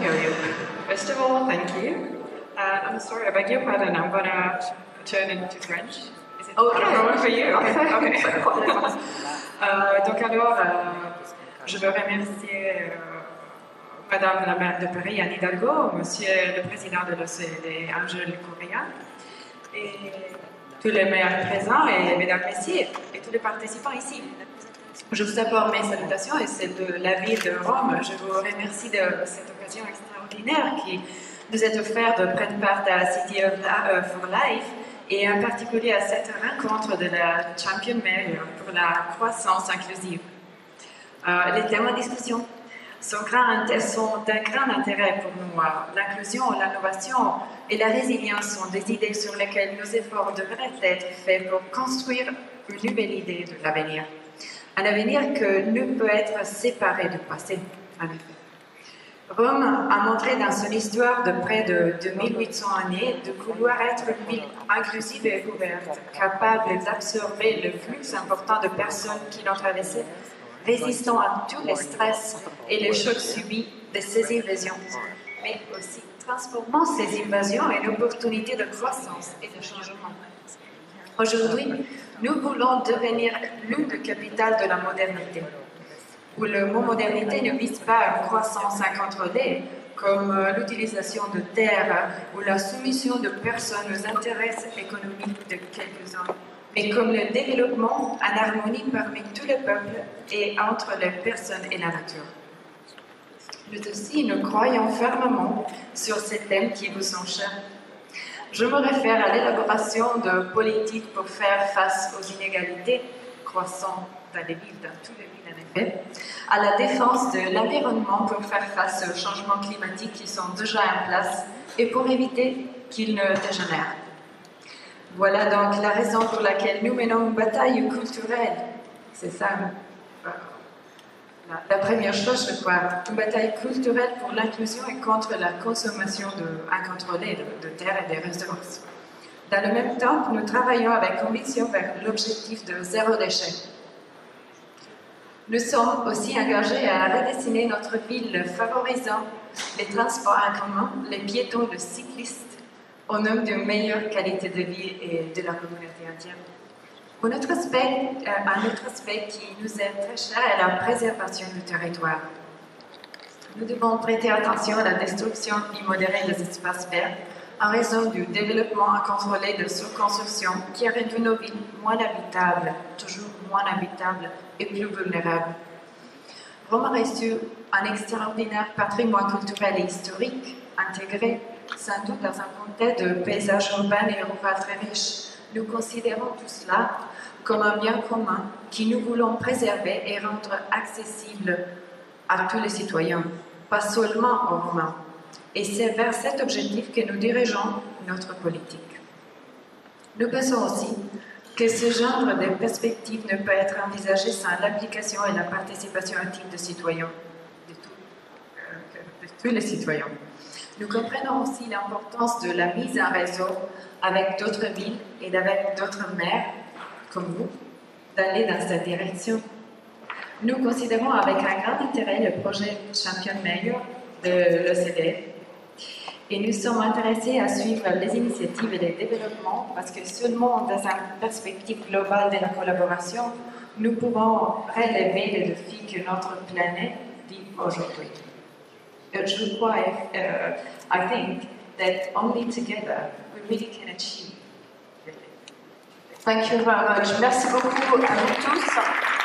hear you. First of all, thank you. Uh, I'm sorry, I beg your pardon. I'm gonna turn into French. Is it Okay. problem for you? Okay. Okay. Euh, donc alors, euh, je veux remercier euh, Madame la maire de Paris, Anne Hidalgo, Monsieur le président de l'OCDE, Angèle Correa, et tous les maires présents, et mesdames, messieurs, et tous les participants ici. Je vous apporte mes salutations et c'est de la ville de Rome. Je vous remercie de cette occasion extraordinaire qui nous est offerte de prendre part à City of La- for Life et en particulier à cette rencontre de la Champion Mayor pour la croissance inclusive. Euh, les thèmes en discussion sont, sont d'un grand intérêt pour nous. Euh, L'inclusion, l'innovation et la résilience sont des idées sur lesquelles nos efforts devraient être faits pour construire une nouvelle idée de l'avenir. Un avenir que ne peut être séparé du passé. Rome a montré dans son histoire de près de 2800 années de vouloir être une ville inclusive et ouverte, capable d'absorber le flux important de personnes qui l'ont traversée, résistant à tous les stress et les chocs subis de ces invasions, mais aussi transformant ces invasions en opportunités de croissance et de changement. Aujourd'hui, nous voulons devenir l'une des capitales de la modernité, où le mot modernité ne vise pas une croissance incontrôlée, comme euh, l'utilisation de terres ou la soumission de personnes aux intérêts économiques de quelques-uns, mais comme le développement en harmonie parmi tous les peuples et entre les personnes et la nature. Nous aussi, nous croyons fermement sur ces thèmes qui vous sont chers. Je me réfère à l'élaboration de politiques pour faire face aux inégalités croissantes dans les villes, dans toutes les villes en effet, à la défense de l'environnement pour faire face aux changements climatiques qui sont déjà en place et pour éviter qu'ils ne dégénèrent. Voilà donc la raison pour laquelle nous menons une bataille culturelle. C'est ça euh, la, première chose, je crois. Une bataille culturelle pour l'inclusion et contre la consommation de, incontrôlée de, de terre et des ressources. Dans le même temps, nous travaillons avec conviction vers l'objectif de zéro déchet. Nous sommes aussi engagés à redessiner notre ville favorisant les transports en commun, les piétons, les cyclistes, au nom d'une meilleure qualité de vie et de la communauté entière. Un autre, aspect, euh, un autre aspect qui nous est très cher est la préservation du territoire. Nous devons prêter attention à la destruction immodérée des espaces verts en raison du développement incontrôlé de surconstruction qui a rendu nos villes moins habitables, toujours moins habitables et plus vulnérables. Rome a reçu un extraordinaire patrimoine culturel et historique intégré sans doute dans un contexte de paysage urbain et rural très riche. Nous considérons tout cela comme un bien commun que nous voulons préserver et rendre accessible à tous les citoyens, pas seulement aux Romains. Et c'est vers cet objectif que nous dirigeons notre politique. Nous pensons aussi que ce genre de perspective ne peut être envisagé sans l'application et la participation active citoyens, de, euh, de tous les citoyens. Nous comprenons aussi l'importance de la mise en réseau avec d'autres villes et avec d'autres maires, comme vous, d'aller dans cette direction. Nous considérons avec un grand intérêt le projet Champion Mayor de l'OCDE et nous sommes intéressés à suivre les initiatives et les développements parce que seulement dans une perspective globale de la collaboration, nous pouvons relever les défis que notre planète vit aujourd'hui. Je crois, uh, I think, that only together we really can achieve. Thank you very much. Merci beaucoup à vous tous.